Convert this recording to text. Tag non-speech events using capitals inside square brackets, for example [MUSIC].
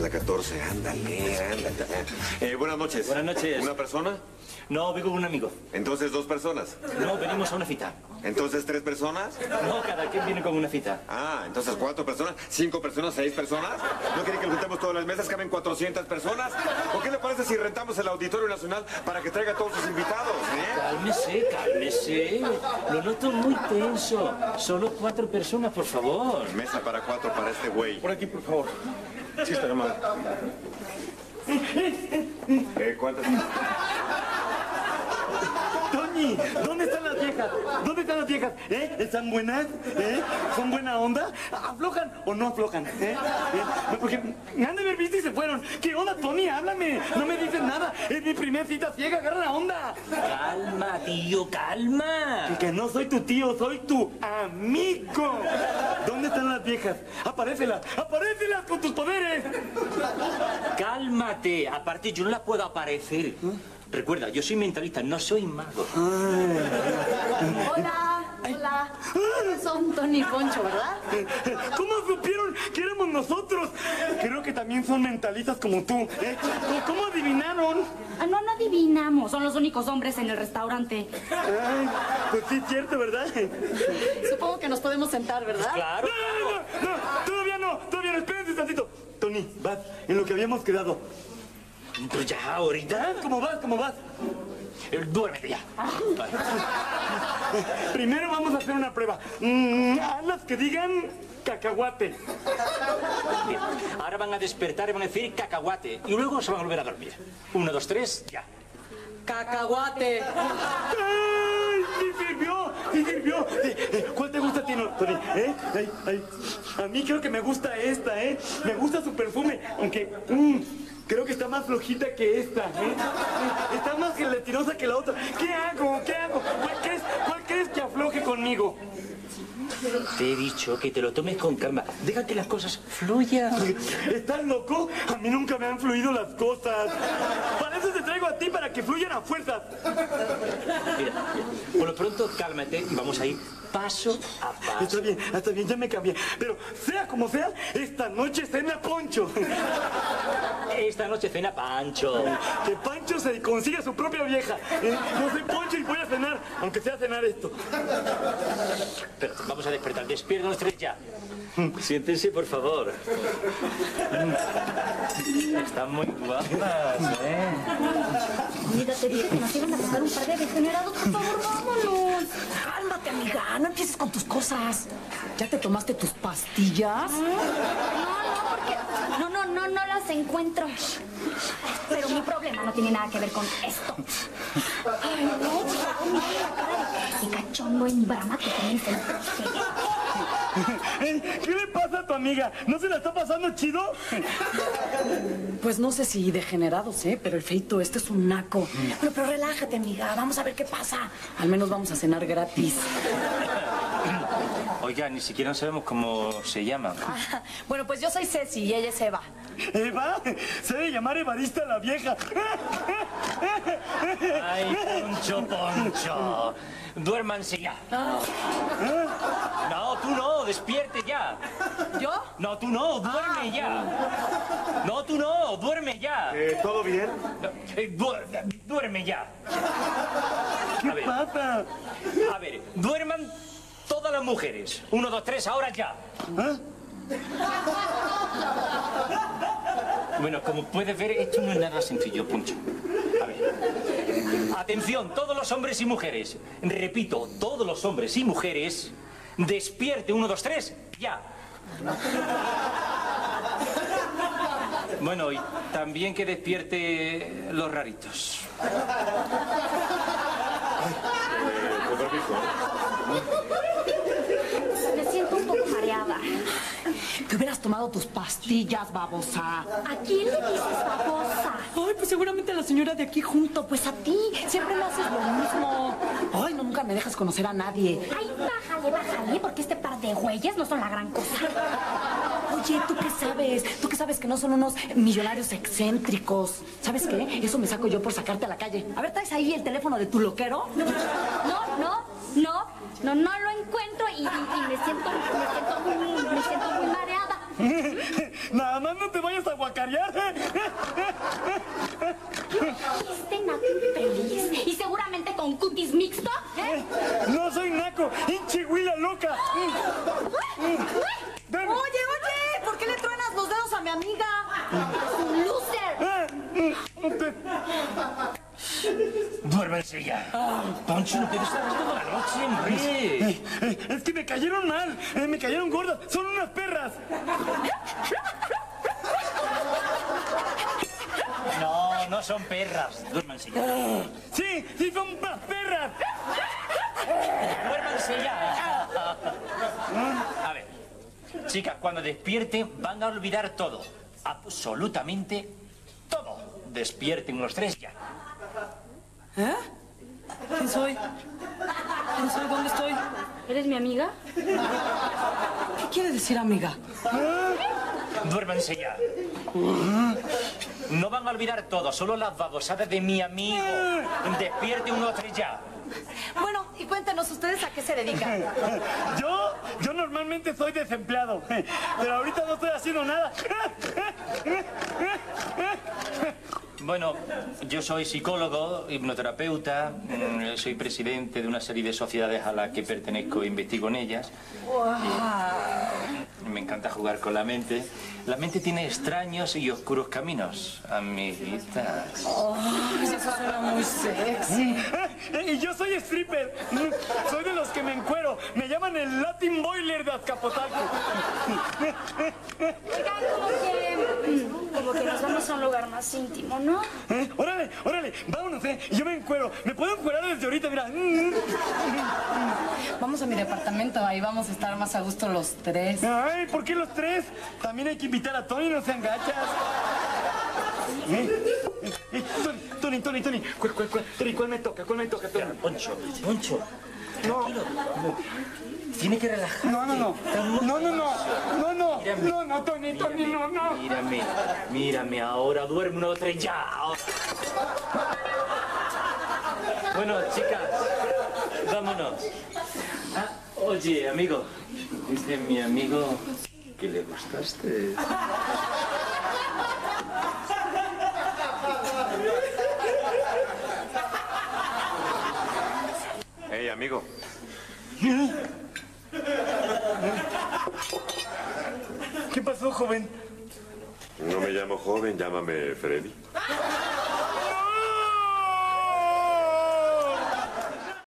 14. Ándale, ándale. Eh, buenas noches. Buenas noches. ¿Una persona? No, vivo con un amigo. Entonces, dos personas. No, venimos a una cita. Entonces, tres personas. No, cada quien viene con una cita. Ah, entonces cuatro personas, cinco personas, seis personas. ¿No quieren que juntemos todas las mesas? ¿Caben 400 personas? ¿O qué le parece si rentamos el Auditorio Nacional para que traiga a todos sus invitados? ¿eh? Cálmese, cálmese. Lo noto muy tenso. Solo cuatro personas, por favor. Mesa para cuatro para este güey. Por aquí, por favor. Sí, está mal. [LAUGHS] Eh, ¿Cuántas? Toñi, ¿dónde están las viejas? ¿Dónde están las viejas? ¿Eh? ¿Están buenas? ¿Eh? ¿Son buena onda? ¿Aflojan o no aflojan? ¿Eh? ¿Eh? Porque me han de haber visto y se fueron. ¿Qué onda, Tony? Háblame. No me dices nada. Es mi primer cita ciega. Agarra la onda. Calma, tío, calma. Que no soy tu tío, soy tu amigo. ¿Dónde están las viejas? Aparécelas, aparécelas con tus poderes. Cálmate. Aparte, yo no la puedo aparecer. Recuerda, yo soy mentalista, no soy mago. Hola, hola. Son Tony y Poncho, ¿verdad? ¿Cómo supieron que éramos nosotros? Creo que también son mentalistas como tú. ¿eh? ¿Cómo adivinaron? Ah, no, no adivinamos. Son los únicos hombres en el restaurante. Ay, pues sí, es cierto, ¿verdad? Supongo que nos podemos sentar, ¿verdad? Claro. No, no, no, no, todavía no, todavía no, espérense tantito. Tony, vas, en lo que habíamos quedado. Pero ya, ahorita. ¿Cómo vas, cómo vas? Eh, Duérmete ya. [LAUGHS] Primero vamos a hacer una prueba. Mm, a las que digan cacahuate. Bien. Ahora van a despertar y van a decir cacahuate. Y luego se van a volver a dormir. Uno, dos, tres, ya. Cacahuate. ¡Ay! ¡Sí sirvió! ¡Sí sirvió! Eh, eh, ¿Cuál te gusta a ti, no, Tony? ¿Eh? Ay, ay. A mí creo que me gusta esta, ¿eh? Me gusta su perfume, aunque... mm, creo que está más flojita que esta, ¿eh? Está más gelatinosa que la otra. ¿Qué hago? ¿Qué hago? ¿Cuál crees, cuál crees que afloje conmigo? Te he dicho que te lo tomes con calma. Deja que las cosas fluyan. ¿Estás loco? A mí nunca me han fluido las cosas. Para eso te traigo a ti, para que fluyan a fuerzas. Mira, mira, por lo pronto cálmate y vamos a ir paso a paso. Está bien, está bien, ya me cambié. Pero sea como sea, esta noche cena Poncho. Esta noche cena Pancho. Que Pancho se consiga su propia vieja. ¿eh? Yo soy Poncho y voy a cenar, aunque sea cenar esto. Pero vamos a despertar. Despierta los tres ya. Siéntense, por favor. Están muy guapas, ¿eh? Mira, te dije que nos iban a tocar un par de degenerados. Por favor, vámonos. Cálmate, amiga, no empieces con tus cosas. ¿Ya te tomaste tus pastillas? No, no, porque... No, no, no, no las encuentro. Pero mi problema no tiene nada que ver con esto. Ay, no, mira la cara de cachondo en brama que tienes [LAUGHS] ¿Eh? ¿Qué le pasa tu amiga? ¿No se la está pasando chido? Pues no sé si degenerados, ¿eh? Pero el feito este es un naco. Bueno, pero relájate, amiga. Vamos a ver qué pasa. Al menos vamos a cenar gratis. Oiga, ni siquiera sabemos cómo se llama. Bueno, pues yo soy Ceci y ella es Eva. Eva, se debe llamar Evarista la vieja. Ay, Poncho, Poncho. Duérmanse ya. No, tú no, despierte ya. ¿Yo? No, tú no, duerme ya. No, tú no, duerme ya. Eh, ¿Todo bien? No, eh, du- duerme ya. ¿Qué A ver. pasa? A ver, duerman todas las mujeres. Uno, dos, tres, ahora ya. ¿Ah? Bueno, como puedes ver, esto no es nada sencillo, Poncho. A ver. Atención, todos los hombres y mujeres. Repito, todos los hombres y mujeres. Despierte, uno, dos, tres, ya. Bueno, y también que despierte los raritos. Permiso. Te hubieras tomado tus pastillas, babosa. ¿A quién le dices babosa? Ay, pues seguramente a la señora de aquí junto. Pues a ti. Siempre me haces lo mismo. Ay, no, nunca me dejas conocer a nadie. Ay, bájale, bájale, porque este par de güeyes no son la gran cosa. Oye, ¿tú qué sabes? ¿Tú qué sabes que no son unos millonarios excéntricos? ¿Sabes qué? Eso me saco yo por sacarte a la calle. A ver, ¿traes ahí el teléfono de tu loquero? No, no, no, no, no lo encuentro y, y- y me siento, me siento muy, me siento muy mareada. Nada más no te vayas a guacarear. Este naco infeliz. Y seguramente con cutis mixto. ¿eh? No soy naco, hinche huila loca. Oye, oye, ¿por qué le truenas los dedos a mi amiga? Un loser. Eh, Duérmense ya. Poncho, no puedes estar toda la noche, hombre. eh, eh, Es que me cayeron mal, eh, me cayeron gordas, son unas perras. [LAUGHS] No, son perras. Duérmanse ya. Sí, sí, son unas perras. Duérmanse ya. A ver, chicas, cuando despierten van a olvidar todo. Absolutamente todo. Despierten los tres ya. ¿Eh? ¿Quién soy? ¿Quién soy? ¿Dónde estoy? ¿Eres mi amiga? ¿Qué quiere decir, amiga? Duérmanse ya. No van a olvidar todo, solo las babosadas de mi amigo. Despierten unos tres ya. Bueno, y cuéntenos ustedes a qué se dedican. [LAUGHS] Yo, yo normalmente soy desempleado, pero ahorita no estoy haciendo nada. Bueno, yo soy psicólogo, hipnoterapeuta, mm, soy presidente de una serie de sociedades a las que pertenezco e investigo en ellas. Y me encanta jugar con la mente. La mente tiene extraños y oscuros caminos, amiguitas. Eso suena muy sexy. Eh, [LAUGHS] Y yo soy stripper, mm, soy de los que me encuero, me llaman el Latin Boiler de Azcapotzalco. Oigan, como que. Mm, Como que nos vamos a un lugar más íntimo, ¿no? ¿Eh? Órale, órale, vámonos, eh. Yo me encuero, me puedo encuerar desde ahorita, mira. Mm. Vamos a mi departamento, ahí vamos a estar más a gusto los tres. Ay, ¿por qué los tres? También hay que invitar a Tony, no sean gachas. ¿Eh? Eh, eh, Tony, Tony, Tony, Tony. ¿Cuál, cuál, cuál? Tony, ¿cuál me toca? ¿Cuál me toca, Tony? Poncho, Poncho, No, tiene que relajar. no, no, no. No, no, no. No, no. No, no, Tony, Tony, no, no. Mírame, mírame ahora, duerme uno, tres ya. Bueno, chicas, vámonos. Ah, oye, amigo, dice mi amigo que le gustaste. Hey, amigo. ¿Qué pasó, joven? No me llamo joven, llámame Freddy.